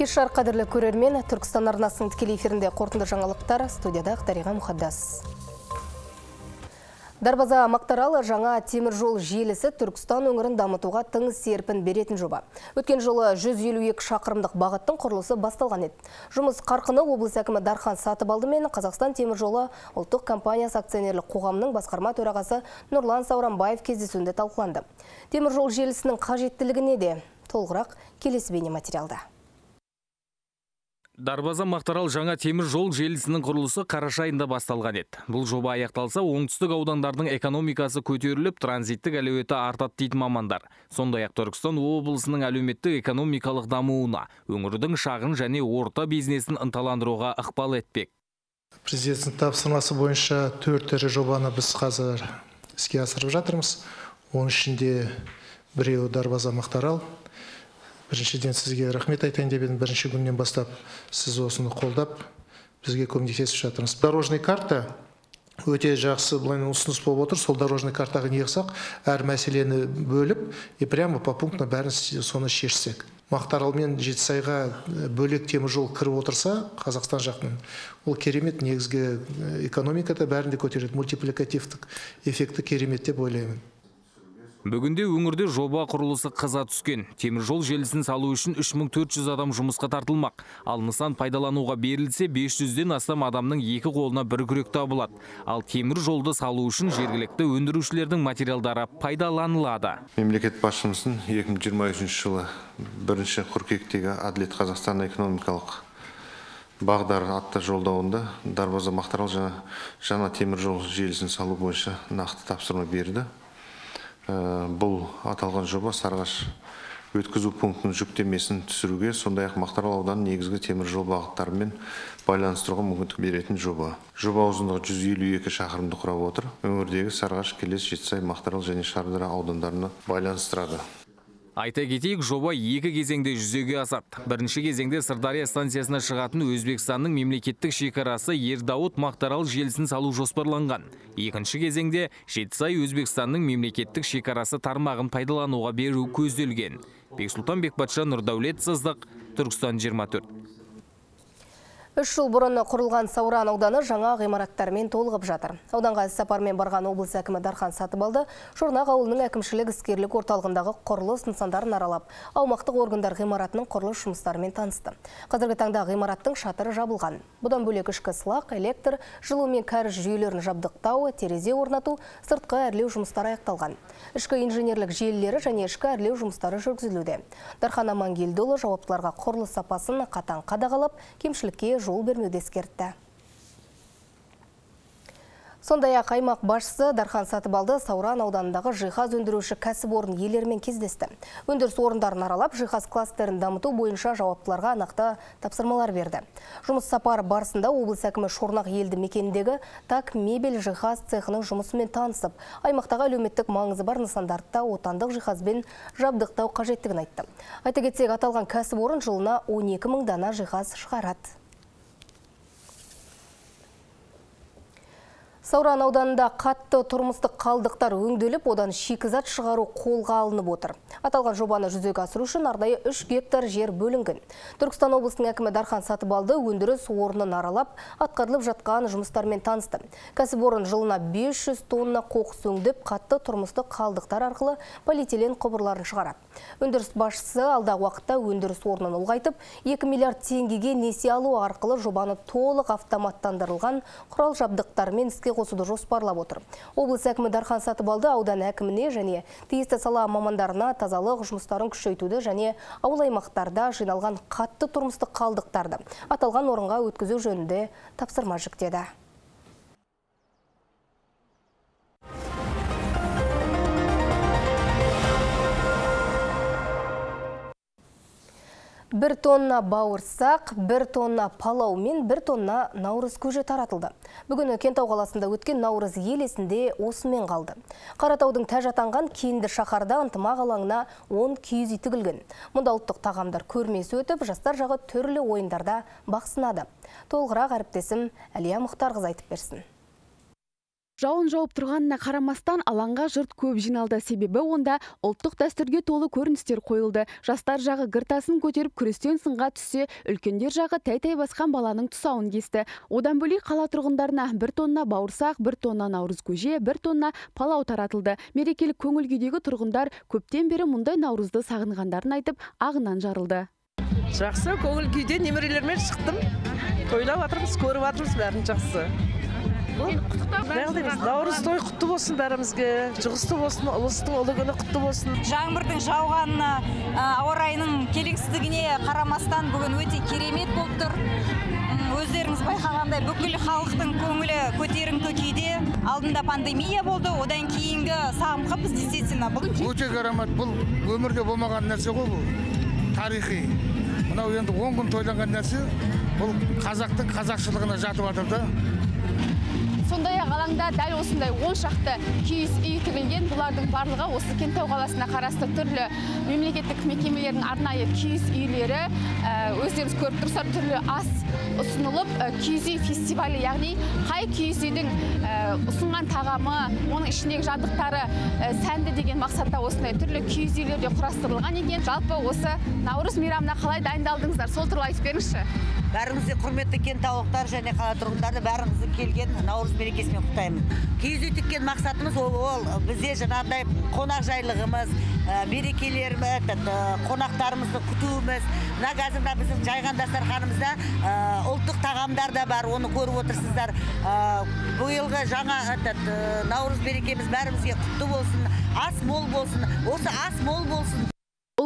кеш жарық қадірлі көрермен түркістан арнасының тікелей эфирінде қорытынды жаңалықтар студияда дариға мұқаддас Дарбаза Мақтаралы жаңа темір жол желісі Түркістан өңірін дамытуға тың серпін беретін жоба. Өткен жолы 152 шақырымдық бағыттың құрылысы басталған еді. Жұмыс қарқыны облыс әкімі Дархан Сатыбалды мен Қазақстан темір жолы ұлттық компаниясы акционерлік қоғамның басқарма төрағасы Нұрлан Сауранбаев кездесуінде талқыланды. Темір жол желісінің қажеттілігіне де толығырақ келесі бейне материалда. Дарбаза Мақтарал жаңа темір жол желісінің құрылысы қараша айында басталған еді. Бұл жоба аяқталса, оңтүстік аудандардың экономикасы көтеріліп, транзиттік әлеуеті артады дейді мамандар. Сондай-ақ Түркістан облысының әлеуметтік экономикалық дамуына, өңірдің шағын және орта бизнесін ынталандыруға ықпал етпек. Президенттің тапсырмасы бойынша төрт ірі жобаны біз қазір іске асырып жатырмыз. Оның ішінде біреуі Дарбаза Мақтарал, біріншіден сізге рахмет айтайын деп едім. Бірінші күннен бастап сіз осыны қолдап бізге көмектесіп жатырсыз дорожный карта өте жақсы былай ұсыныс болып отыр. Сол дорожный картаға не қылсақ әр мәселені бөліп и прямо по пунктно бәрін соны шешсек. Мақтаарал мен жетісайға бөлек темір жол кіріп отырса қазақстан жағынан ол керемет негізгі экономикада бәрін де көтереді. Мультипликативтік эффекті керемет деп ойлаймын. Бүгінде өңірде жоба құрылысы қыза түскен. Темір жол желісін салу үшін 3400 адам жұмысқа тартылмақ. Ал нысан пайдалануға берілсе 500-ден астам адамның екі қолына бір күрек табылады. Ал темір жолды салу үшін жергілікті өндірушілердің материалдары пайдаланылады. Мемлекет басшымыздың 2023 жылы бірінші қыркүйектегі әділет Қазақстан экономикалық бағдар атты жолдауында дарбаза мақтарал жаңа, темір жол желісін салу бойынша нақты тапсырма берді бұл аталған жоба сарыағаш өткізу пунктінің жүктемесін түсіруге сондай ақ мақтаарал ауданының негізгі темір жол бағыттарымен байланыстыруға мүмкіндік беретін жоба. Жоба ұзындығы 152 шақырымды құрап отыр. Өңірдегі сарыағаш келес жетісай мақтаарал және шардара аудандарына байланыстырады. Айта кетейік, жоба екі кезеңде жүзеге асады. Бірінші кезеңде Сырдария станциясына шығатын Өзбекстанның мемлекеттік шекарасы Ердауыт Мақтарал желісін салу жоспарланған. Екінші кезеңде Жетісай Өзбекстанның мемлекеттік шекарасы тармағын пайдалануға беру көзделген. Бексұлтан Бекбатша Нұрдәулет Сыздық, Түркістан 24. Үш жыл бұрын құрылған Сауран ауданы жаңа ғимараттармен толығып жатыр. Ауданға сапармен барған облыс әкімі Дархан Сатыбалды Шорнақ ауылының әкімшілік іскерлік орталығындағы құрылыс нысандарын аралап, аумақтық органдар ғимаратының құрылыс жұмыстарымен танысты. Қазіргі таңда ғимараттың шатыры жабылған. Бұдан бөлек ішкі сылақ, электр, жылу мен кәріз жүйелерін жабдықтау, терезе орнату, сыртқы әрлеу жұмыстары аяқталған. Ішкі инженерлік желілері және ішкі әрлеу жұмыстары жүргізілуде. Дархан Амангелдіұлы жауаптыларға құрылыс сапасын қатаң қадағалап, кемшілікке жол бермеуді ескертті Сондай ақ аймақ басшысы Дархан Сатыбалды Сауран ауданындағы жиһаз өндіруші кәсіпорын иелерімен кездесті. Өндіріс орындарын аралап, жиһаз кластерін дамыту бойынша жауаптыларға нақты тапсырмалар берді. Жұмыс сапары барысында облыс әкімі Шорнақ елді мекеніндегі так мебель жиһаз цехының жұмысымен танысып, аймақтағы әлеуметтік маңызы бар нысандарды отандық жиһазбен жабдықтау қажеттігін айтты. Айта кетсек, аталған кәсіпорын жылына 12 мың дана жиһаз шығарады. Сауран ауданында қатты тұрмыстық қалдықтар өңделіп, одан шикізат шығару қолға алынып отыр. Аталған жобаны жүзеге асыру үшін арнайы 3 гектар жер бөлінген. Түркістан облысының әкімі Дархан Сатыбалды өндіріс орнын аралап, атқарылып жатқан жұмыстармен танысты. Кәсіпорын жылына 500 тонна қоқыс өңдеп, қатты тұрмыстық қалдықтар арқылы полиэтилен құбырларын шығарады. Өндіріс басшысы алдағы уақытта өндіріс орнын ұлғайтып, 2 миллиард теңгеге несие алу арқылы жобаны толық автоматтандырылған құрал жабдықтармен іске қосуды жоспарлап отыр. Облыс әкімі Дархан Сатыбалды аудан әкіміне және тиісті сала мамандарына тазалық жұмыстарын күшейтуді және ауыл аймақтарда жиналған қатты тұрмыстық қалдықтарды аталған орынға өткізу жөнінде тапсырма жүктеді. Бір тонна бауырсақ, бір тонна палау мен бір тонна наурыз көже таратылды. Бүгін Кентау қаласында өткен наурыз елесінде осымен қалды. Қаратаудың тәж атанған кенді шақарда ынтымақ алаңына 10 киіз үй тігілген. Мұнда ұлттық тағамдар көрмесі өтіп, жастар жағы түрлі ойындарда бақсынады. Толғырақ әріптесім Әлия Мұхтарғыз айтып берсін. Жауын жауып тұрғанына қарамастан алаңға жұрт көп жиналды. Себебі онда ұлттық дәстүрге толы көріністер қойылды. Жастар жағы гыртасын көтеріп күрестен сынға түссе, үлкендер жағы тәй-тәй басқан баланың тұсауын кесті. Одан бөлек қала тұрғындарына бір тонна бауырсақ, бір тонна наурыз көже, бір тонна палау таратылды. Мерекелік көңіл күйдегі тұрғындар көптен бері мұндай наурызды сағынғандарын айтып, ағынан жарылды. жақсы көңіл күйде немерелермен шықтым тойлап жатырмыз көріп жатырмыз бәрін жақсы Бәрі наурыз той құтты болсын бәрімізге. Жұғысты болсын ұлыстың ұлы күні құтты болсын. Жаңбырдың жауғанына ауа райының келеңсіздігіне қарамастан бүгін өте керемет болып тұр. Өздеріңіз байқағандай бүкіл халықтың көңілі көтеріңкі күйде. Алдында пандемия болды одан кейінгі сағымқаппыз действительно бұл өте керемет. Бұл өмірде болмаған нәрсе ғой бұл. Тарихи. Мынау енді он күн тойланған нәрсе. Бұл қазақтың қазақшылығына жатып жатыр да. Сондай ақ алаңда дәл осындай он шақты киіз үй тігілген. Бұлардың барлығы осы кентау қаласына қарасты түрлі мемлекеттік мекемелердің арнайы киіз үйлері өздеріңіз көріп тұрсыздар түрлі ас ұсынылып ә, киіз үй фестивалі яғни қай киіз үйдің ә, ұсынған тағамы оның ішіндегі жабдықтары ә, сәнді деген мақсатта осындай түрлі киіз үйлерде құрастырылған екен. Жалпы осы наурыз мейрамына қалай дайындалдыңыздар? Сол туралы айтып беріңізші. Бәріңізді құрметті кентаулықтар және қала тұрғындары бәріңізді келген наурыз мерекесімен құттықтаймын. Киіз үй тіккен мақсатымыз ол, ол бізде жаңағыдай қонақжайлығымыз ә, мерекелеріміз қонақтарымызды күтуіміз мына қазір мына біздің жайған дастарханымызда ә, ұлттық тағамдар да бар оны көріп отырсыздар. Ә, биылғы жаңа ә, наурыз мерекеміз бәрімізге құтты болсын ас мол болсын. Осы ас мол болсын.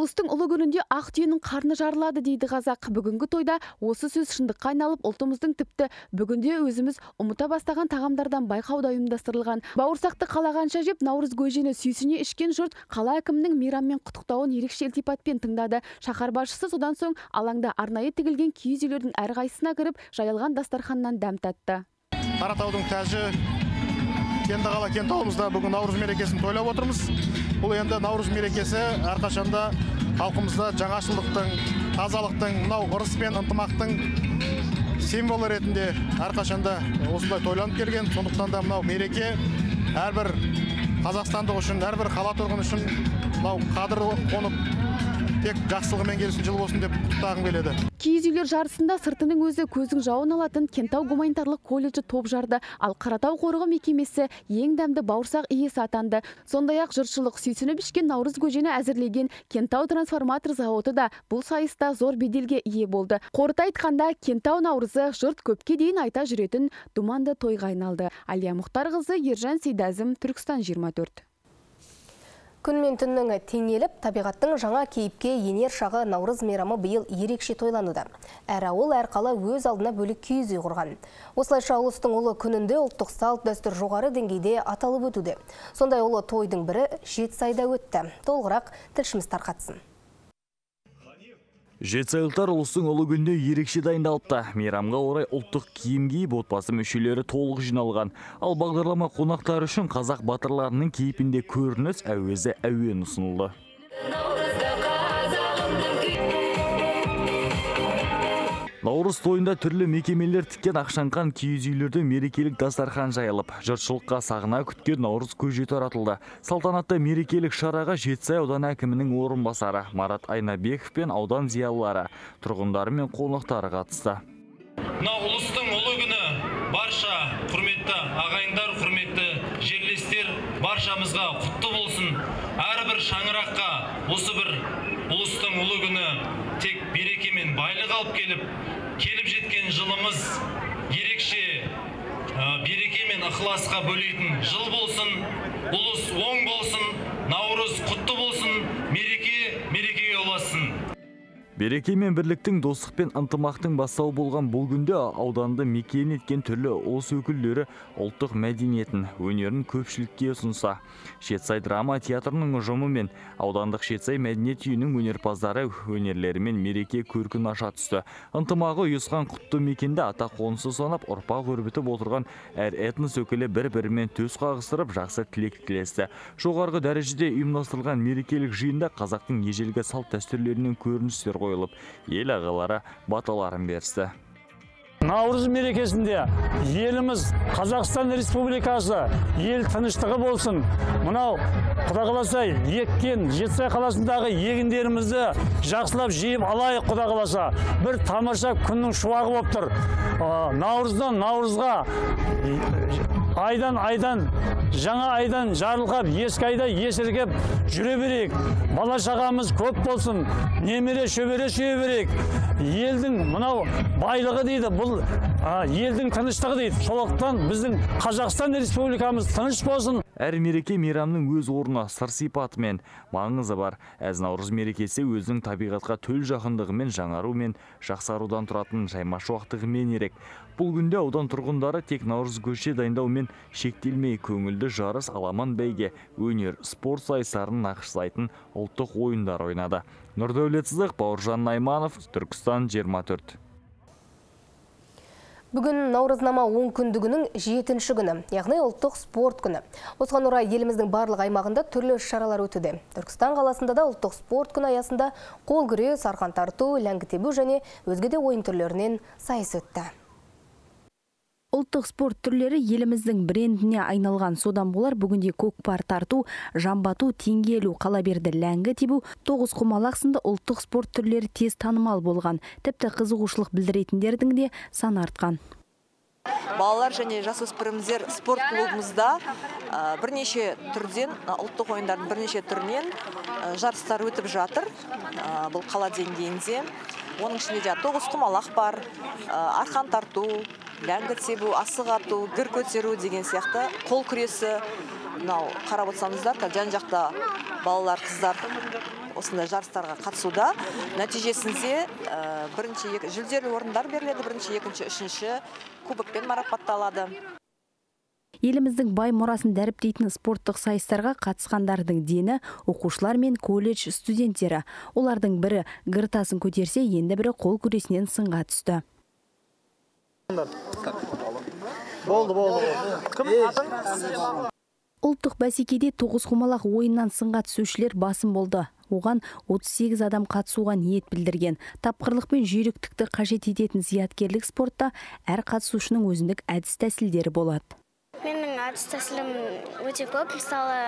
Ұлыстың ұлы күнінде ақ түйенің қарны жарылады дейді қазақ. Бүгінгі тойда осы сөз шындыққа айналып, ұлтымыздың тіпті бүгінде өзіміз ұмыта бастаған тағамдардан байқауда ұйымдастырылған. Бауырсақты қалағанша жеп, наурыз көжені сүйсіне ішкен жұрт қала әкімінің мейраммен құттықтауын ерекше ілтипатпен тыңдады. Шаһар басшысы содан соң алаңда арнайы тігілген киіз үйлердің әрқайсысына кіріп, жайылған дастарханнан дәм татты. қаратаудың тәжі кенді қала кентауымызда бүгін наурыз мерекесін тойлап отырмыз бұл енді наурыз мерекесі әрқашанда халқымызда жаңашылдықтың тазалықтың мынау ырыс пен ынтымақтың символы ретінде әрқашанда осындай тойланып келген. Сондықтан да мынау мереке әрбір қазақстандық үшін әрбір қала тұрғыны үшін мынау қадір қонып тек жақсылығымен келсін жыл болсын деп құттықтағым келеді Киіз үйлер жарысында сыртының өзі көздің жауын алатын Кентау гуманитарлық колледжі топ жарды, ал Қаратау қорығы мекемесі ең дәмді бауырсақ иесі атанды. Сондай ақ жұртшылық сүйсініп ішкен наурыз көжені әзірлеген Кентау трансформатор зауыты да бұл сайыста зор беделге ие болды. Қорыта айтқанда Кентау наурызы жұрт көпке дейін айта жүретін думанды тойға айналды. Алия Мұхтарқызы, Ержан Сейдазым, Түркістан 24. Күн мен түннің теңеліп, табиғаттың жаңа кейіпке енер шағы наурыз мейрамы биыл ерекше тойлануда. Әр ауыл, әр қала өз алдына бөлік киіз үй құрған. Осылайша ұлыстың ұлы күнінде ұлттық салт дәстүр жоғары деңгейде аталып өтуде. Сондай ұлы тойдың бірі Жетісайда өтті. Толығырақ тілшіміз тарқатсын. Жетісайлықтар ұлыстың ұлы күніне ерекше дайындалыпты. Мейрамға орай ұлттық киім киіп отбасы мүшелері толық жиналған. Ал бағдарлама қонақтары үшін қазақ батырларының кейпінде көрініс әуезі әуен ұсынылды. Наурыз тойында түрлі мекемелер тіккен ақшаңқан киіз үйлерде мерекелік дастархан жайылып, жұртшылыққа сағына күткен наурыз көже таратылды. Салтанатты мерекелік шараға Жетісай ауданы әкімінің орынбасары Марат Айнабеков пен аудан зиялылары, тұрғындары мен қонақтары қатысты. ұлыстың ұлы күні барша құрметті ағайындар құрметті жерлестер баршамызға құтты болсын әрбір шаңыраққа осы бір ұлыстың ұлы күні тек береке мен байлық алып келіп келіп жеткен жылымыз ерекше береке мен ықыласқа бөлейтін жыл болсын ұлыс оң болсын наурыз құтты болсын мереке мерекеге ұлассын. Береке мен бірліктің достық пен ынтымақтың бастау болған бұл күнде ауданды мекен еткен түрлі ұлыс өкілдері ұлттық мәдениетін, өнерін көпшілікке ұсынса. Жетісай драма театрының ұжымы мен аудандық Жетісай мәдениет үйінің өнерпаздары өнерлерімен мереке көркін аша түсті. Ынтымағы ұйысқан құтты мекенде ата қонысы санап ұрпақ өрбітіп отырған әр этнос өкілі бір-бірімен төс қағыстырып жақсы тілек тілесті. Жоғарғы дәрежеде ұйымдастырылған мерекелік жиында қазақтың ежелгі салт дәстүрлерінен көріністер қойылып ел ағалары баталарын берісті. Наурыз мерекесінде еліміз қазақстан республикасы ел тыныштығы болсын. Мынау құда қаласа еккен жетісай қаласындағы егіндерімізді жақсылап жиып алайық құда қаласа. Бір тамаша күннің шуағы болып тұр. Наурыздан наурызға айдан айдан жаңа айдан жарылқап ескі айда есіркеп жүре берейік. Бала шағамыз көп болсын немере шөбере сүйе берейік. Елдің мынау байлығы дейді бұл елдің тыныштығы дейді. Сондықтан біздің қазақстан республикамыз тыныш болсын. Әр мереке мейрамның өз орны сыр сипаты мен маңызы бар. Әз наурыз мерекесі өзінің табиғатқа төл жақындығымен жаңару мен жақсарудан тұратын жайма шуақтығымен ерек. Бұл күнде аудан тұрғындары тек наурыз көше дайындаумен шектелмей көңілді жарыс аламан бәйге өнер спорт сайыстарын нақыштайтын ұлттық ойындар ойнады нұрдәулет сыздық бауыржан найманов түркістан 24 Бүгін наурызнама он күндігінің жетінші күні, яғни ұлттық спорт күні. Осыған орай еліміздің барлық аймағында түрлі шаралар өтуде. Түркістан қаласында да ұлттық спорт күні аясында қол күрес, арқан тарту, ләңгі тебу және өзге де ойын түрлерінен сайыс өтті. Ұлттық спорт түрлері еліміздің брендіне айналған. Содан болар бүгінде көкпар тарту, жамбату, теңгелу, қала берді ләңгі тебу, тоғыз құмалақ сынды ұлттық спорт түрлері тез танымал болған. Тіпті қызығушылық білдіретіндердің де сан артқан. Балалар және жасөспірімдер спорт клубымызда бірнеше түрден ұлттық ойындардың бірнеше түрінен жарыстар өтіп жатыр. Бұл қала деңгейінде. Оның ішінде де тоғыз құмалақ бар арқан тарту ләңгі тебу асық ату гір көтеру деген сияқты қол күресі. Мынау қарап отырсаңыздар жан жақта балалар қыздар осындай жарыстарға қатысуда. Нәтижесінде бірінші екі жүлделі орындар беріледі. Бірінші екінші үшінші кубокпен марапатталады. Еліміздің бай мұрасын дәріптейтін спорттық сайыстарға қатысқандардың дені оқушылар мен колледж студенттері. Олардың бірі гір тасын көтерсе енді бірі қол күресінен сынға түсті. Болды болды кім ұлттық бәсекеде тоғыз құмалақ ойыннан сынға түсушілер басым болды. Оған 38 адам қатысуға ниет білдірген. Тапқырлық пен жүйріктікті қажет ететін зияткерлік спортта әр қатысушының өзіндік әдіс тәсілдері болады. Менің әдіс тәсілім өте көп. Мысалы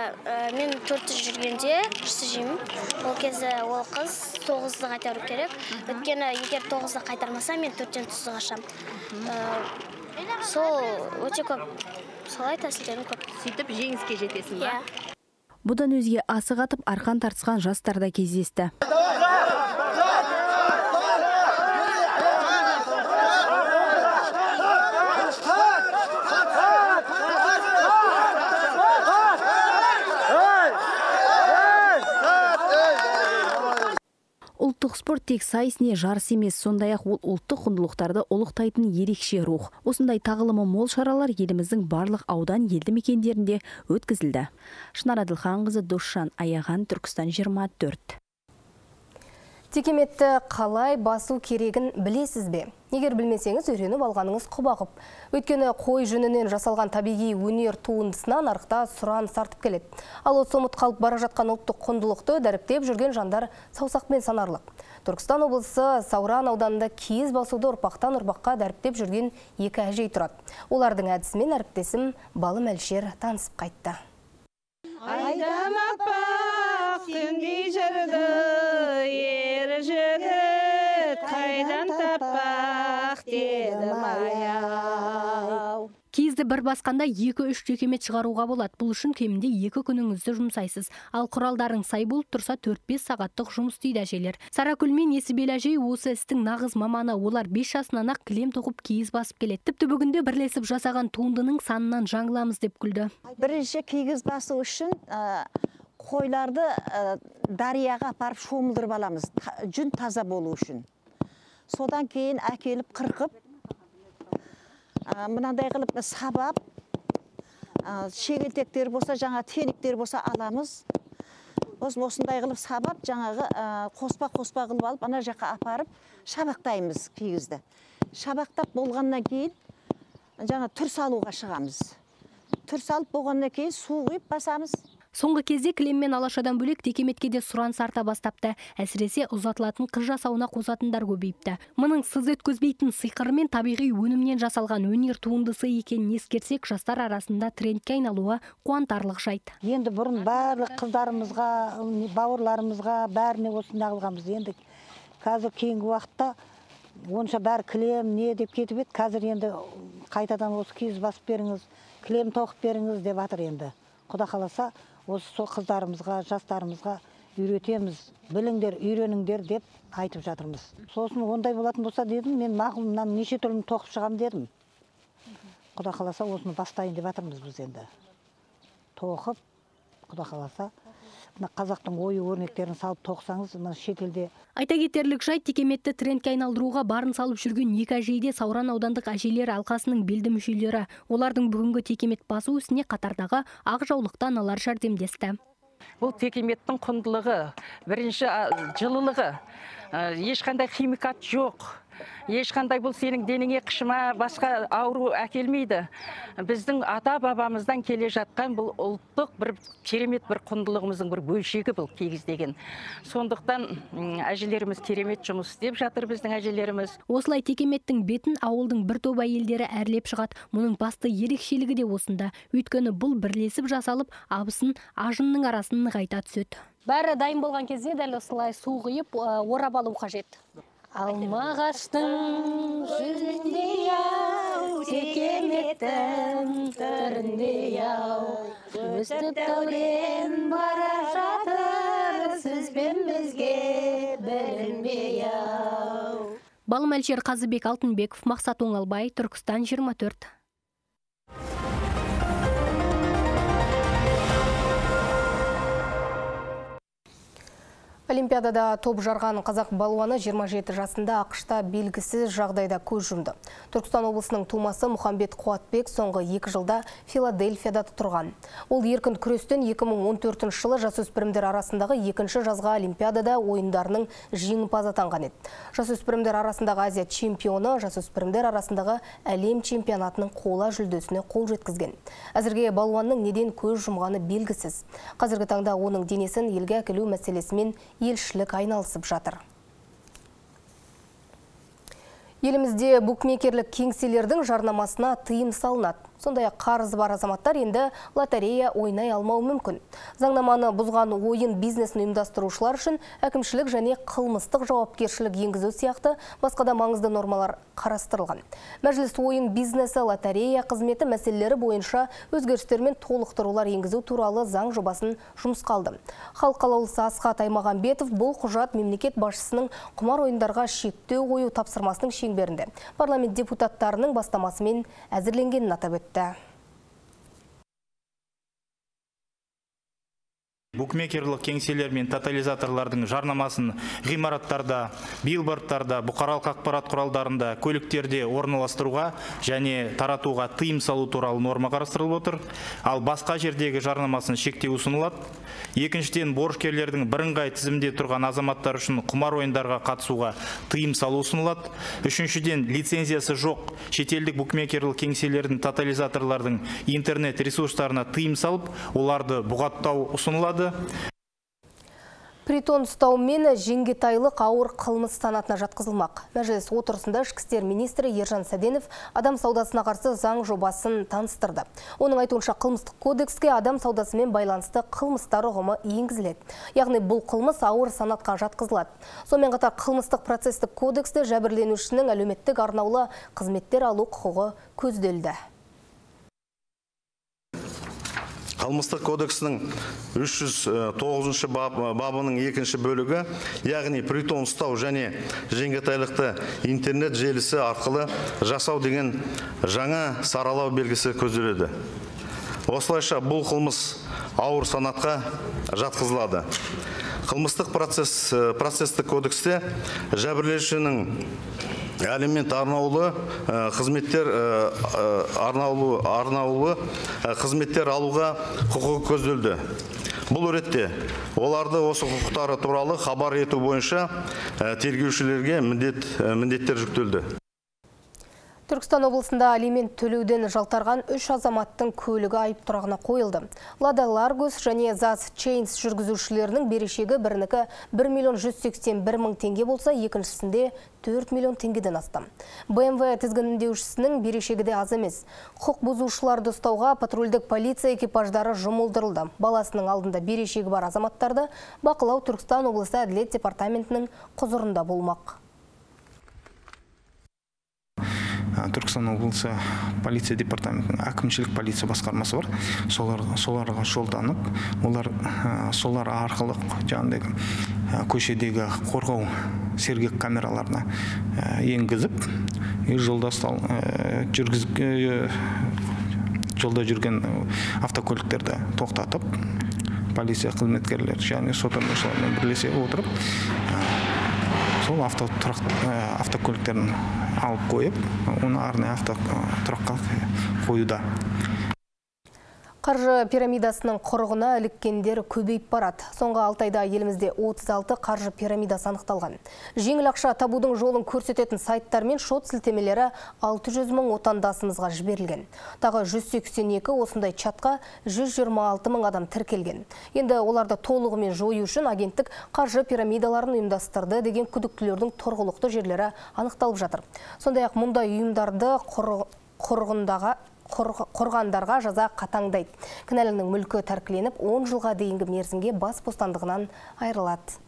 мен төртті жүргенде үшті жеймін. Ол кезде ол қыз тоғызды қайтару керек. Өйткені егер тоғызды қайтармаса мен төрттен түсті қашамын сол өте көп. Солай тәсілдерім көп. Сөйтіп жеңіске жетесің ба? Бұдан өзге асық атып арқан тартысқан жастар да кездесті. Ұлттық спорт тек сайыс не жарыс емес сондай ақ ол ұлттық құндылықтарды ұлықтайтын ерекше рух осындай тағылымы мол шаралар еліміздің барлық аудан елді мекендерінде өткізілді шынар әділханқызы досжан аяған түркістан 24 Текеметті қалай басу керегін білесіз бе? Егер білмесеңіз, үйреніп алғаныңыз құбағып. Өйткені қой жүнінен жасалған табиғи өнер туындысына нарықта сұран сартып келеді. Ал осы ұмыт қалып бара жатқан ұлттық құндылықты дәріптеп жүрген жандар саусақпен санарлық. Түркістан облысы Сауран ауданында киіз басуды ұрпақтан ұрпаққа дәріптеп жүрген екі әжей тұрады. Олардың әдісімен әріптесім Балым Әлшер танысып қайтты. Айдам аппақ түндей бір басқанда екі-үш текемет шығаруға болады. Бұл үшін кемінде екі күніңізді жұмсайсыз. Ал құралдарың сай болып тұрса 4-5 сағаттық жұмыс істейді әжелер. Саракүл мен Несібел әжей осы істің нағыз маманы. Олар 5 жасынан ақ кілем тоқып киіз басып келеді. Тіпті бүгінде бірлесіп жасаған туындының санынан жаңыламыз деп күлді. Бірінші киіз басу үшін қойларды дарияға апарып шомылдырып аламыз. Жүн таза болу үшін. Содан кейін әкеліп қырқып мынандай қылып сабап шегелтектер болса жаңа тениктер болса аламыз. Осындай қылып сабап жаңағы қоспа қоспа қылып алып ана жаққа апарып шабақтаймыз кигізді. Шабақтап болғаннан кейін жаңа түр салуға шығамыз. Түр салып болғаннан кейін су құйып басамыз. Соңғы кезде кілем мен алашадан бөлек текеметке де сұраныс арта бастапты. Әсіресе ұзатылатын қыз жасауына қосатындар көбейіпті. Мұның сыз өткізбейтін сиқыры мен табиғи өнімнен жасалған өнер туындысы екенін ескерсек, жастар арасында трендке айналуы қуантарлық жайт. Енді бұрын барлық қыздарымызға, бауырларымызға бәріне осыны қылғанбыз. Енді қазір кейінгі уақытта онша бәрі кілем не деп кетіп еді қазір енді қайтадан осы киіз басып беріңіз кілем тоқып беріңіз деп жатыр енді құда қаласа осы сол қыздарымызға жастарымызға үйретеміз біліңдер үйреніңдер деп айтып жатырмыз. Сосын ондай болатын болса дедім мен мақұл мынаны неше түрліні тоқып шығамын дедім. Құда қаласа осыны бастайын деп жатырмыз біз енді. Тоқып құда қаласа мына қазақтың ою өрнектерін салып тоқсаңыз мына шетелде Айта кетерлік жайт текеметті трендке айналдыруға барын салып жүрген екі әжейде Сауран аудандық әжейлер алқасының белді мүшелері. Олардың бүгінгі текемет басу ісіне қатардағы ақ жаулықты аналар жәрдемдесті. Бұл текеметтің құндылығы, бірінші жылылығы, ешқандай химикат жоқ ешқандай бұл сенің денеңе қышыма басқа ауру әкелмейді. Біздің ата бабамыздан келе жатқан бұл ұлттық бір керемет бір құндылығымыздың бір бөлшегі бұл кигіз деген сондықтан әжелеріміз керемет жұмыс істеп жатыр біздің әжелеріміз. Осылай текеметтің бетін ауылдың бір топ әйелдері әрлеп шығады. Мұның басты ерекшелігі де осында. Өйткені бұл бірлесіп жасалып абысын ажынның арасын нығайта түседі. Бәрі дайын болған кезде дәл осылай су құйып орап алу қажет. Алмағаштың жүзіндей ау текеметтің түріндей ау. Өстіп дәурен бара жатыр сөзбен бізге білінбей ау. Балым әлшер қазыбек алтынбеков мақсат оңалбай түркістан 24 Олимпиадада топ жарған қазақ балуаны 27 жасында ақшта белгісіз жағдайда көз жұмды. Түркістан облысының тумасы Мұхамбет Қуатбек соңғы екі жылда Филадельфияда тұрған. Ол еркін күрестен 2014 жылы жасөспірімдер арасындағы екінші жазға Олимпиадада ойындарының жеңімпазы атанған еді. Жасөспірімдер арасындағы Азия чемпионы жасөспірімдер арасындағы әлем чемпионатының қола жүлдесіне қол жеткізген. Әзірге балуанның неден көз жұмғаны белгісіз. Қазіргі таңда оның денесін елге әкелу мәселесімен елшілік айналысып жатыр. Елімізде букмекерлік кеңселердің жарнамасына тыйым салынады. Сондай қарызы бар азаматтар енді лотерея ойнай алмау мүмкін. Заңнаманы бұзған ойын бизнесін ұйымдастырушылар үшін әкімшілік және қылмыстық жауапкершілік енгізу сияқты басқа да маңызды нормалар қарастырылған. Мәжіліс ойын бизнесі лотерея қызметі мәселелері бойынша өзгерістер мен толықтырулар енгізу туралы заң жобасын жұмысқа алды. Халық қалаулысы Асхат Аймағамбетов бұл құжат мемлекет басшысының құмар ойындарға шектеу қою тапсырмасының шеңберінде парламент депутаттарының бастамасымен әзірленгенін атап өтті. Да. Букмекерлік кеңселер мен тотализаторлардың жарнамасын ғимараттарда билбордтарда бұқаралық ақпарат құралдарында көліктерде орналастыруға және таратуға тыйым салу туралы норма қарастырылып отыр. Ал басқа жердегі жарнамасын шектеу ұсынылады. Екіншіден борышкерлердің бірыңғай тізімде тұрған азаматтар үшін құмар ойындарға қатысуға тыйым салу ұсынылады. Үшіншіден лицензиясы жоқ. Шетелдік букмекерлік кеңселердің тотализаторлардың интернет ресурстарына тыйым салып оларды бұғаттау ұсынылады. Притон ұстаумен жеңгетайлық ауыр қылмыс санатына жатқызылмақ. Мәжіліс отырысында ішкі істер министрі Ержан Сәденов адам саудасына қарсы заң жобасын таныстырды. Оның айтуынша қылмыстық кодекске адам саудасымен байланысты қылмыстар ұғымы енгізіледі. Яғни бұл қылмыс ауыр санатқа жатқызылады. Сонымен қатар қылмыстық процестік кодексте жәбірленушінің әлеуметтік арнаулы қызметтер алу құқығы көзделді. Қылмыстық кодексінің 309 бабының екінші бөлігі яғни притон ұстау және жеңгетайлықты интернет желісі арқылы жасау деген жаңа саралау белгісі көзделеді. Осылайша бұл қылмыс ауыр санатқа жатқызылады. Қылмыстық процесс процесстік кодексте жәбірленушінің алимент арнаулы қызметтер арнаулы арнаулы қызметтер алуға құқығы көзделді. Бұл ретте оларды осы құқықтары туралы хабар ету бойынша тергеушілерге міндет міндеттер жүктелді. Түркістан облысында алимент төлеуден жалтарған үш азаматтың көлігі айып тұрағына қойылды. Лада Ларгус және ЗАЗ Чейнс жүргізушілерінің берешегі бірінікі 1 миллион 181 мың теңге болса, екіншісінде 4 миллион теңгеден астам. БМВ тізгіндеушісінің берешегі де аз емес. Құқ бұзушыларды ұстауға патрульдік полиция экипаждары жұмылдырылды. Баласының алдында берешегі бар азаматтарды бақылау Түркістан облысы әділет департаментінің құзырында болмақ. Түркістан облысы полиция департаментінің әкімшілік полиция басқармасы бар. Солар соларға жолданып олар солар арқылы жаңағыдай көшедегі қорғау сергек камераларына енгізіп жолда жүргізіп жолда жүрген автокөліктерді тоқтатып полиция қызметкерлері және сотармешілермен бірлесе отырып сол автокөліктерін алып қойып оны арнайы автотұраққа қоюда. Қаржы пирамидасының құрығына іліккендер көбейіп барады. Соңғы 6 айда елімізде 36 қаржы пирамидасы анықталған. Жеңіл ақша табудың жолын көрсететін сайттар мен шот сілтемелері 600 мың отандасымызға жіберілген. Тағы 182 осындай чатқа 126 мың адам тіркелген. Енді оларды толығымен жою үшін агенттік қаржы пирамидаларын ұйымдастырды деген күдіктілердің тұрғылықты жерлері анықталып жатыр. Сондай-ақ мұндай ұйымдарды қорғандарға жаза қатаңдайды. Кінәлінің мүлкі тәркіленіп 10 жылға дейінгі мерзімге бас бостандығынан айырылады.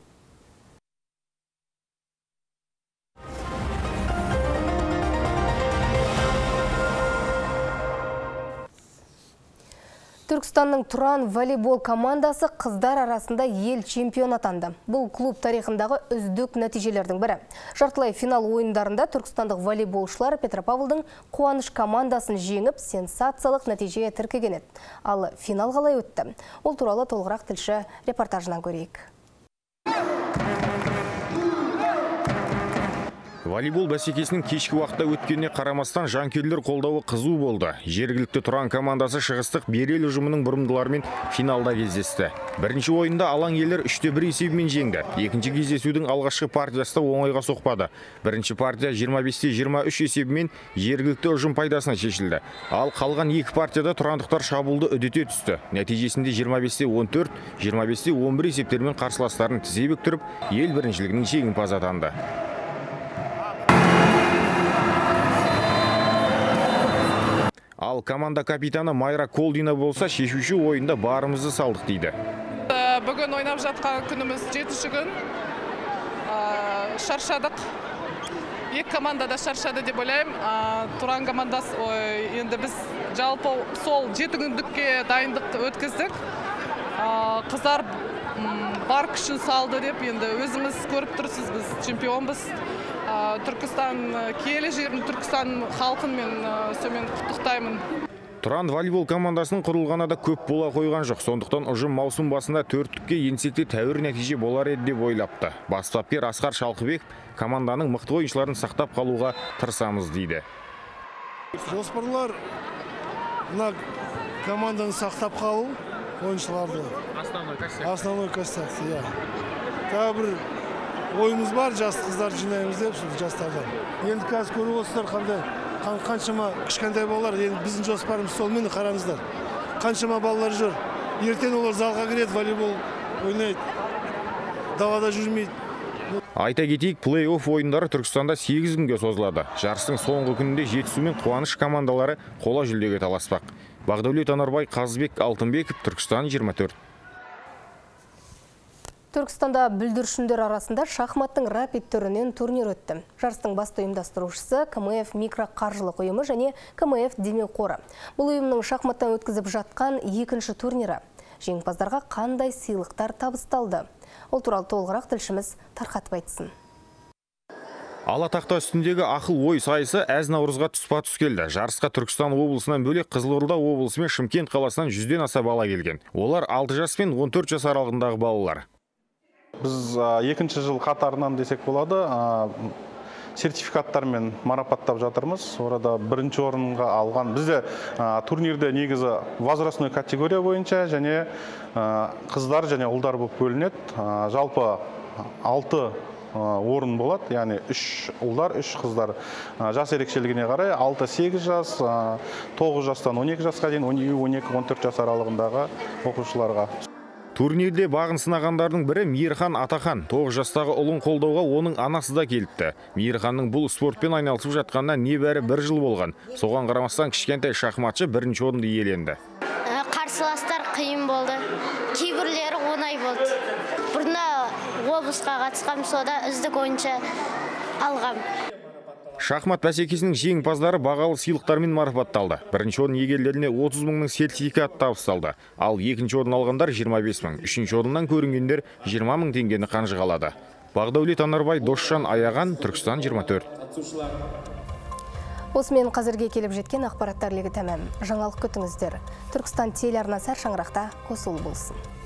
Түркістанның Тұран волейбол командасы қыздар арасында ел чемпион атанды. Бұл клуб тарихындағы үздік нәтижелердің бірі. Жартылай финал ойындарында түркістандық волейболшылар Петропавлдың қуаныш командасын жеңіп, сенсациялық нәтиже тіркеген еді. Ал финал қалай өтті? Ол туралы толығырақ тілші репортажынан көрейік. Волейбол бәсекесінің кешкі уақытта өткеніне қарамастан жанкүйерлер қолдауы қызу болды. Жергілікті тұран командасы шығыстық берел ұжымының бұрымдыларымен финалда кездесті. Бірінші ойында алаң иелері үште бір есебімен жеңді. Екінші кездесудің алғашқы партиясы оңайға соқпады. Бірінші партия 25-те 23 есебімен жергілікті ұжым пайдасына шешілді. Ал қалған екі партияда тұрандықтар шабуылды үдете түсті. Нәтижесінде 25-те 14 25-те 11 есептермен қарсыластарын тізе бүктіріп ел біріншілігінің жеңімпазы атанды. Ал команда капитаны майра колдина болса шешуші ойында барымызды салдық дейді. Бүгін ойнап жатқан күніміз жетінші күн. Шаршадық. Екі команда да шаршады деп ойлаймын. Тұран командасы енді біз жалпы сол жеті күндікке дайындық өткіздік. Қыздар бар күшін салды деп енді өзіңіз көріп тұрсыз біз чемпионбыз. Түркістан киелі жерін түркістан халқын мен сонымен құттықтаймын. Тұран волейбол командасының құрылғаны да көп бола қойған жоқ. Сондықтан ұжым маусым басында төрттікке енсекте тәуір нәтиже болар еді деп ойлапты. Бас бапкер асқар шалқыбеков команданың мықты ойыншыларын сақтап қалуға тырысамыз дейді. Жоспарлар мына команданы сақтап қалу ойыншыларды. Основной костяк иә. Тағы бір ойымыз бар жас қыздар жинаймыз деп сол жастардан енді қазір көріп отырсыздар қандай қаншама кішкентай балалар енді біздің жоспарымыз сол міне қараңыздар қаншама балалар жүр ертең олар залға кіреді волейбол ойнайды далада жүрмейді айта кетейік плей офф ойындары түркістанда 8 күнге созылады жарыстың соңғы күнінде жетісу мен қуаныш командалары қола жүлдеге таласпақ бақдәулет анарбай қазыбек алтынбеков түркістан 24 Түркістанда бүлдіршіндер арасында шахматтың рапид түрінен турнир өтті. Жарыстың басты ұйымдастырушысы КМФ микроқаржылық ұйымы және КМФ демеу қоры. Бұл ұйымның шахматтан өткізіп жатқан екінші турнирі. Жеңімпаздарға қандай сыйлықтар табысталды? Ол туралы толығырақ тілшіміз тарқатып айтсын. Алатақта үстіндегі ақыл ой сайысы әз наурызға тұспа тұс келді. Жарысқа Түркістан облысынан бөлек Қызылорда облысы мен Шымкент қаласынан жүзден аса бала келген. Олар 6 жас пен 14 жас аралығындағы балалар. Біз екінші жыл қатарынан десек болады сертификаттармен марапаттап жатырмыз. Орада бірінші орынға алған бізде турнирде негізі возрастной категория бойынша және қыздар және ұлдар болып бөлінеді. Жалпы алты орын болады. Яғни үш ұлдар үш қыздар. Жас ерекшелігіне қарай алты сегіз жас тоғыз жастан он екі жасқа дейін он он екі он төрт жас аралығындағы оқушыларға турнирде бағын сынағандардың бірі мейірхан атахан. Тоғыз жастағы ұлын қолдауға оның анасы да келіпті. Мейірханның бұл спортпен айналысып жатқанына небәрі бір жыл болған. Соған қарамастан кішкентай шахматшы бірінші орынды иеленді. Қарсыластар қиын болды. Кейбірлері оңай болды. Бұрында облысқа қатысқам сода үздік ойыншы алғам. Шахмат бәсекесінің жеңімпаздары бағалы сыйлықтармен марапатталды. Бірінші орын иегерлеріне 30 мыңның сертификат табысталды. Ал екінші орын алғандар 25 мың. Үшінші орыннан көрінгендер 20 мың теңгені қанжығалады. Бағдәулет анарбай досжан аяған түркістан 24 осымен қазірге келіп жеткен ақпараттар легі тәмам. Жаңалық күтіңіздер. Түркістан телеарнасы шаңырақта болсын.